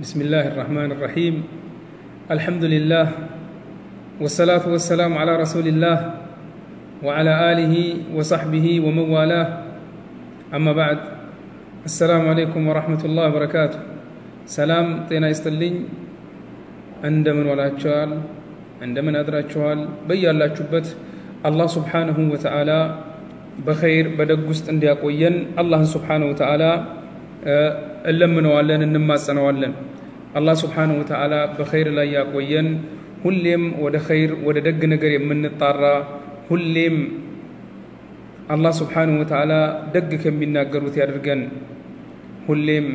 بسم الله الرحمن الرحيم الحمد لله والصلاة والسلام على رسول الله وعلى آله وصحبه ومن والاه أما بعد السلام عليكم ورحمة الله وبركاته سلام تينا يستلين عندما ولا تشال عندما أدرى تشال بيا الله تشبت الله سبحانه وتعالى بخير بدقست أندي عندي أقوين الله سبحانه وتعالى እለምነዋለን እንማጸነዋለን። አላህ ስብሓንሁ ወተዓላ በኸይር ላይ ያቆየን። ሁሌም ወደ ኸይር ወደ ደግ ነገር የምንጣራ ሁሌም አላህ ስብሓንሁ ወተዓላ ደግ ከሚናገሩት ያድርገን። ሁሌም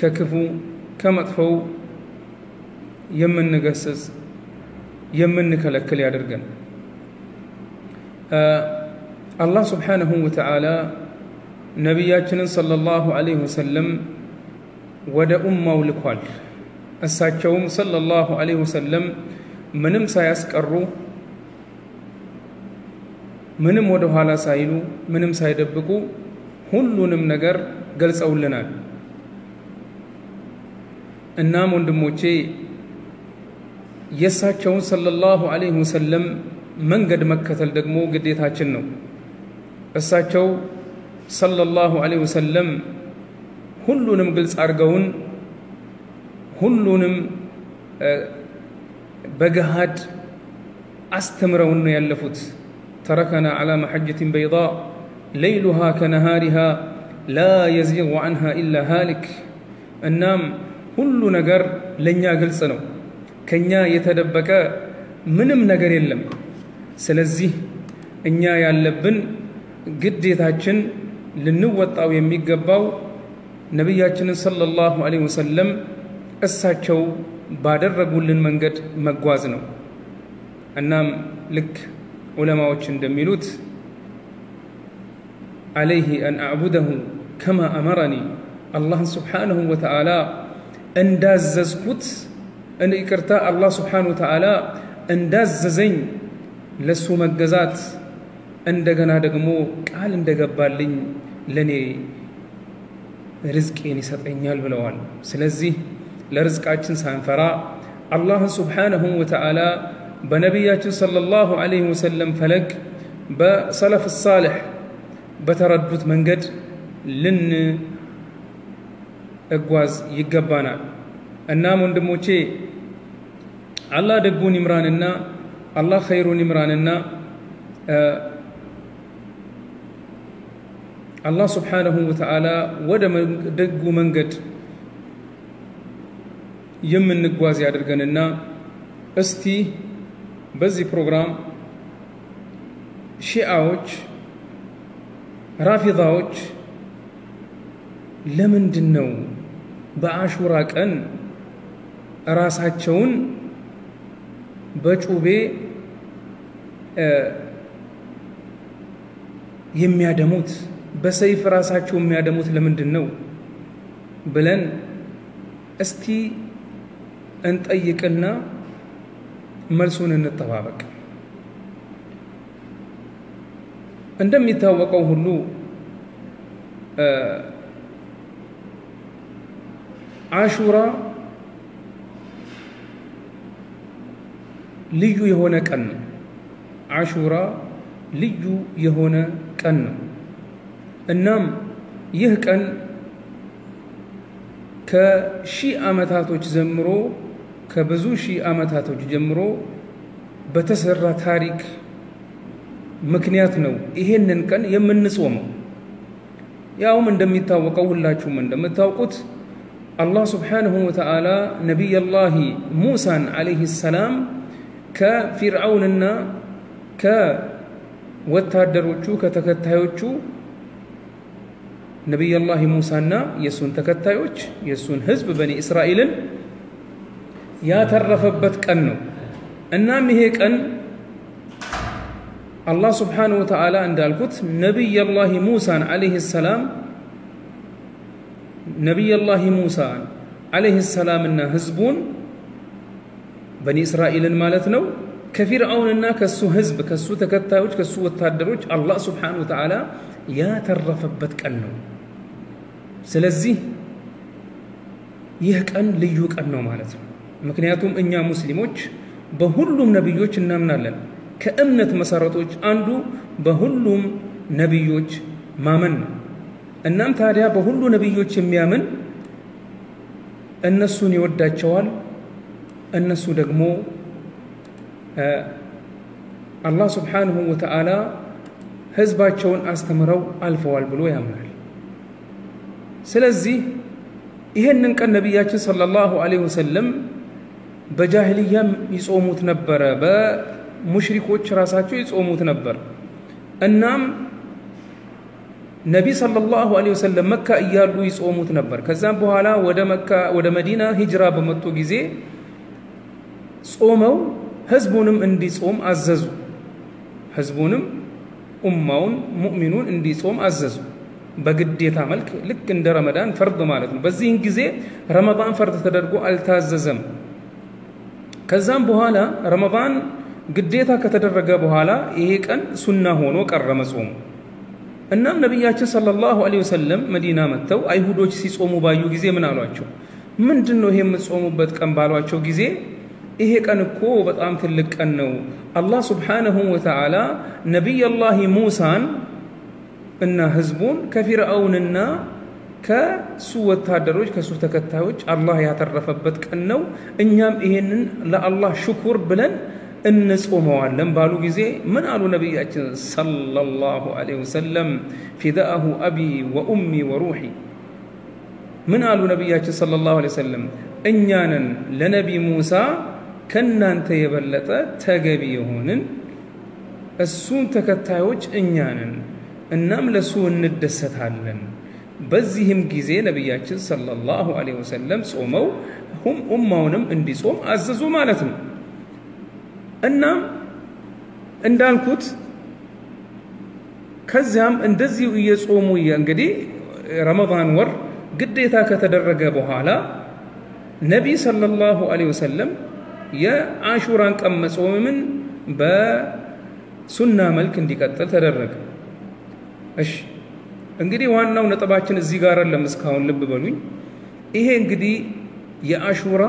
ከክፉ ከመጥፈው የምንገስጽ የምንከለክል ያድርገን። አላህ ስብሓንሁ ወተዓላ ነቢያችንን ሰለላሁ ዐለይሂ ወሰለም ወደ ኡማው ልኳል። እሳቸውም ሰለላሁ ዐለይሂ ወሰለም ምንም ሳያስቀሩ ምንም ወደ ኋላ ሳይሉ ምንም ሳይደብቁ ሁሉንም ነገር ገልጸውልናል። እናም ወንድሞቼ የእሳቸውን ሰለላሁ ዐለይሂ ወሰለም መንገድ መከተል ደግሞ ግዴታችን ነው። እሳቸው ሰለላሁ ዐለይሂ ወሰለም ሁሉንም ግልጽ አድርገውን ሁሉንም በገሃድ አስተምረውን ነው ያለፉት ተረከና ዐላ መሐጀትን በይዳ ለይሉሃ ከነሃሪሃ ላ የዚጉ ዐንሃ ኢላ ሃሊክ እናም ሁሉ ነገር ለእኛ ግልጽ ነው ከኛ የተደበቀ ምንም ነገር የለም ስለዚህ እኛ ያለብን ግዴታችን ልንወጣው የሚገባው ነቢያችንን ሰለላሁ ዐለይሂ ወሰለም እሳቸው ባደረጉልን መንገድ መጓዝ ነው እናም ልክ ዑለማዎች እንደሚሉት አለይህ አን አዕቡደሁ ከማ አመረኒ አላህን ስብሓንሁ ወተዓላ እንዳዘዝኩት ይቅርታ አላህ ስብሓንሁ ወተዓላ እንዳዘዘኝ ለሱ መገዛት እንደገና ደግሞ ቃል እንደገባልኝ ለእኔ ርዝቄን ይሰጠኛል ብለዋል። ስለዚህ ለርዝቃችን ሳንፈራ አላህን ስብሓንሁ ወተዓላ በነቢያችን ሰለላሁ ዐለይሂ ወሰለም ፈለግ በሰለፍ ሳልሕ በተረዱት መንገድ ልን እጓዝ ይገባናል። እናም ወንድሞቼ አላህ ደጉን ይምራንና አላህ ኸይሩን ይምራንና አላህ ስብሓንሁ ወተዓላ ወደ ደጉ መንገድ የምንጓዝ ያድርገንና እስቲ በዚህ ፕሮግራም ሺአዎች ራፊዛዎች ለምንድን ነው በአሹራ ቀን ራሳቸውን በጩቤ የሚያደሙት በሰይፍ ራሳቸው የሚያደሙት ለምንድን ነው ብለን እስቲ እንጠይቅና መልሱን እንጠባበቅ። እንደሚታወቀው ሁሉ አሹራ ልዩ የሆነ ቀን ነው። አሹራ ልዩ የሆነ ቀን ነው እናም ይህ ቀን ከሺህ ዓመታቶች ጀምሮ ከብዙ ሺህ ዓመታቶች ጀምሮ በተሰራ ታሪክ ምክንያት ነው ይሄንን ቀን የምንጾመው ያውም እንደሚታወቀው ሁላችሁም እንደምታውቁት አላህ ስብሓንሁ ወተዓላ ነቢየላሂ ሙሳን ዓለይህ ሰላም ከፊርዓውንና ከወታደሮቹ ከተከታዮቹ ነቢየላሂ ሙሳና የእሱን ተከታዮች የእሱን ህዝብ በኒ እስራኤልን ያተረፈበት ቀን ነው እናም ይሄ ቀን አላህ ስብሓንሁ ወተዓላ እንዳልኩት ነቢየላሂ ሙሳን ዓለይህ ሰላም ነቢየላሂ ሙሳን ዓለይህ ሰላምና ህዝቡን በኒ እስራኤልን ማለት ነው ከፊርዓውንና ከሱ ህዝብ ከሱ ተከታዮች ከሱ ወታደሮች አላህ ስብሓንሁ ወተዓላ ያተረፈበት ቀን ነው ስለዚህ ይህ ቀን ልዩ ቀን ነው ማለት ነው። ምክንያቱም እኛ ሙስሊሞች በሁሉም ነቢዮች እናምናለን። ከእምነት መሰረቶች አንዱ በሁሉም ነቢዮች ማመን ነው። እናም ታዲያ በሁሉ ነቢዮች የሚያምን እነሱን ይወዳቸዋል፣ እነሱ ደግሞ አላህ ስብሓንሁ ወተዓላ ህዝባቸውን አስተምረው አልፈዋል ብሎ ያምናል። ስለዚህ ይህንን ቀን ነቢያችን ሰለላሁ ዐለይሂ ወሰለም በጃህልያም ይጾሙት ነበረ። በሙሽሪኮች ራሳቸው ይጾሙት ነበር። እናም ነቢ ሰለላሁ ዐለይሂ ወሰለም መካ እያሉ ይጾሙት ነበር። ከዛም በኋላ ወደ መካ ወደ መዲና ሂጅራ በመጡ ጊዜ ጾመው ህዝቡንም እንዲጾም አዘዙ። ህዝቡንም ኡማውን ሙእሚኑን እንዲጾም አዘዙ። በግዴታ መልክ ልክ እንደ ረመዳን ፈርድ ማለት ነው። በዚህን ጊዜ ረመዳን ፈርድ ተደርጎ አልታዘዘም። ከዛም በኋላ ረመዳን ግዴታ ከተደረገ በኋላ ይሄ ቀን ሱና ሆኖ ቀረ መጾሙ። እናም ነቢያችን ሰለላሁ ዐለይሂ ወሰለም መዲና መጥተው አይሁዶች ሲጾሙ ባዩ ጊዜ ምን አሏቸው? ምንድን ነው ይሄ የምትጾሙበት ቀን ባሏቸው ጊዜ ይሄ ቀን እኮ በጣም ትልቅ ቀን ነው። አላህ ሱብሓነሁ ወተዓላ ነቢየላሂ ሙሳን እና ህዝቡን ከፊርአውንና ከሱ ወታደሮች ከሱ ተከታዮች አላህ ያተረፈበት ቀን ነው። እኛም ይሄንን ለአላህ ሽኩር ብለን እንጾመዋለን ባሉ ጊዜ ምን አሉ ነቢያችን ሰለላሁ ዐለይሂ ወሰለም ፊዳአሁ አቢ ወኡሚ ወሩሒ ምን አሉ ነቢያችን ሰለላሁ ዐለይሂ ወሰለም እኛንን ለነቢ ሙሳ ከእናንተ የበለጠ ተገቢ የሆንን እሱን ተከታዮች እኛንን እናም ለእሱ እንደሰታለን። በዚህም ጊዜ ነቢያችን ሰለላሁ ዐለይሂ ወሰለም ጾመው ሁም ኡማውንም እንዲጾም አዘዙ ማለት ነው። እናም እንዳልኩት ከዚያም እንደዚሁ እየጾሙ እንግዲህ ረመዳን ወር ግዴታ ከተደረገ በኋላ ነቢይ ሰለላሁ ዐለይሂ ወሰለም የአሹራን ቀን መጾምን በሱና መልክ እንዲቀጥል ተደረገ። እሺ እንግዲህ ዋናው ነጥባችን እዚህ ጋር አለም። እስካሁን ልብ በሉኝ። ይሄ እንግዲህ የአሹራ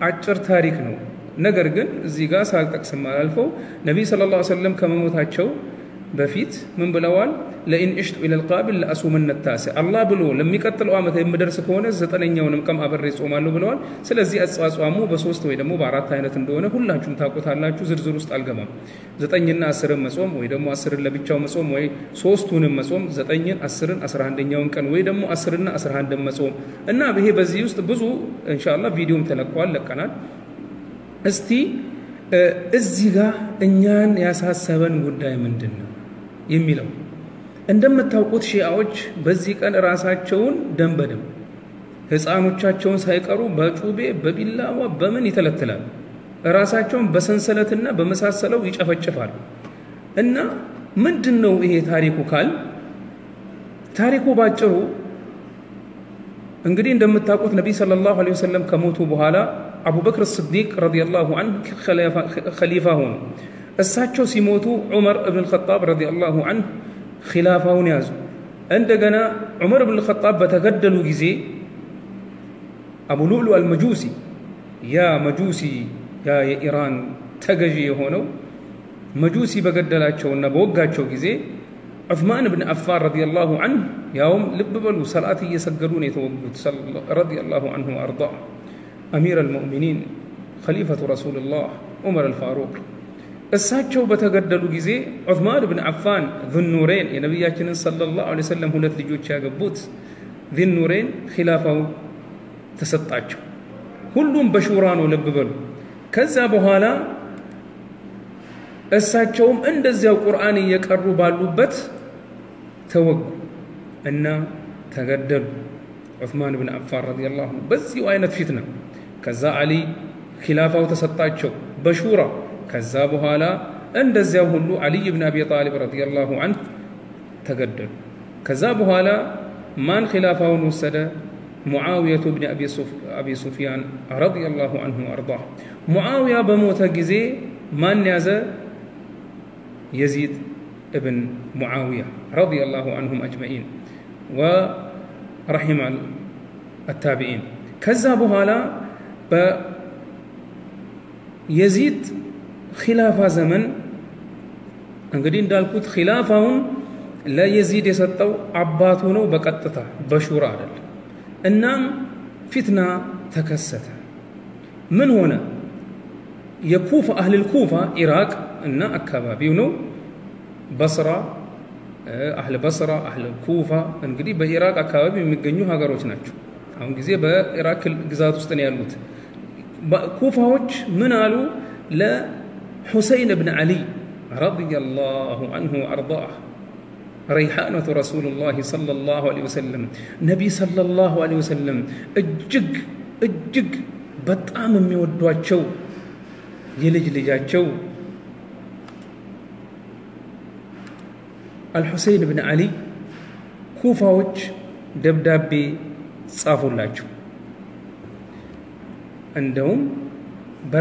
አጭር ታሪክ ነው። ነገር ግን እዚህ ጋር ሳልጠቅስ አላልፈው ነቢይ ሰለላሁ ዐለይሂ ወሰለም ከመሞታቸው በፊት ምን ብለዋል? ለኢን እሽቱ ኢለል ቃቢል ለአሱመነ ታሲ አላህ ብሎ ለሚቀጥለው ዓመት የምደርስ ከሆነ ዘጠነኛውንም ቀን አብሬ ጾማለሁ ብለዋል። ስለዚህ አጽዋጽሙ በሶስት ወይ ደግሞ በአራት አይነት እንደሆነ ሁላችሁም ታውቁታላችሁ። ዝርዝር ውስጥ አልገባም። ዘጠኝና አስርን መጾም ወይ ደግሞ አስርን ለብቻው መጾም ወይ ሶስቱንም መጾም ዘጠኝን፣ አስርን፣ አስራ አንደኛውን ቀን ወይ ደግሞ አስርና አስራ አንድን መጾም እና ይሄ በዚህ ውስጥ ብዙ ኢንሻአላህ ቪዲዮም ተለቀዋል፣ ለቀናል። እስቲ እዚህ ጋር እኛን ያሳሰበን ጉዳይ ምንድን ነው የሚለው እንደምታውቁት ሺአዎች በዚህ ቀን ራሳቸውን ደም በደም ህፃኖቻቸውን ሳይቀሩ በጩቤ በቢላዋ በምን ይተለትላሉ። ራሳቸውን በሰንሰለትና በመሳሰለው ይጨፈጭፋሉ። እና ምንድን ነው ይሄ ታሪኩ ካል ታሪኩ ባጭሩ እንግዲህ እንደምታውቁት ነቢይ ሰለላሁ ዐለይሂ ወሰለም ከሞቱ በኋላ አቡበክር ስዲቅ ረዲየላሁ ዐንሁ ኸሊፋ ሆኑ። እሳቸው ሲሞቱ ዑመር እብን ልኸጣብ ረዲየላሁ ዐንሁ ኺላፋውን ያዙ። እንደገና ዑመር እብን ልኸጣብ በተገደሉ ጊዜ አቡ ሉዕሉ አልመጁሲ ያ መጁሲ ያ የኢራን ተገዢ የሆነው መጁሲ በገደላቸውና በወጋቸው ጊዜ ዑስማን ብን አፋን ረዲየላሁ ዐንሁ ያውም ልብ በሉ ሰላት እየሰገዱ ነው የተወጉት ረዲየላሁ ዐንሁ አርዳ አሚር አልሙእሚኒን ኸሊፈቱ ረሱልላህ ዑመር አልፋሩቅ እሳቸው በተገደሉ ጊዜ ዑስማን ብን አፋን ዙኑሬን የነቢያችንን ሰለላሁ ዐለይሂ ወሰለም ሁለት ልጆች ያገቡት ዙኑሬን ኺላፋው ተሰጣቸው። ሁሉም በሹራ ነው፣ ልብ በሉ። ከዛ በኋላ እሳቸውም እንደዚያው ቁርአን እየቀሩ ባሉበት ተወጉ እና ተገደሉ። ዑስማን ብን አፋን ረዲየላሁ ዐንሁ በዚሁ አይነት ፊትና። ከዛ አሊ ኺላፋው ተሰጣቸው በሹራ ከዛ በኋላ እንደዚያው ሁሉ አልይ ብን አቢ ጣሊብ ረዲየላሁ ዐንሁ ተገደሉ። ከዛ በኋላ ማን ኺላፋውን ወሰደ? ሙዓውየቱ ብን አቢ ሱፊያን ረዲየላሁ ዐንሁ አርዳ። ሙዓውያ በሞተ ጊዜ ማን ያዘ? የዚድ እብን ሙዓውያ ረዲየላሁ ዐንሁም አጅመዒን ወረሒመ አታቢዒን። ከዛ በኋላ በየዚድ ኺላፋ ዘመን እንግዲህ እንዳልኩት ኺላፋውን ለየዚድ የሰጠው አባቱ ነው በቀጥታ በሹራ አይደለም። እናም ፊትና ተከሰተ። ምን ሆነ? የኩፋ አህልል ኩፋ ኢራቅ እና አካባቢው ነው። በስራ አህል በስራ አህል ኩፋ እንግዲህ በኢራቅ አካባቢ የሚገኙ ሀገሮች ናቸው። አሁን ጊዜ በኢራቅ ግዛት ውስጥ ነው ያሉት። ኩፋዎች ምን አሉ? ለሁሰይን ብን ዓሊ ረዲየላሁ አንሁ ወአርዳህ ረይሓነቱ ረሱሉላህ ሰለላሁ ዐለይሂ ወሰለም ነቢይ ሰለላሁ ዐለይሂ ወሰለም እጅግ እጅግ በጣም የሚወዷቸው የልጅ ልጃቸው አልሁሴይን ብን ዓሊ ኩፋዎች ደብዳቤ ጻፉላቸው። እንደውም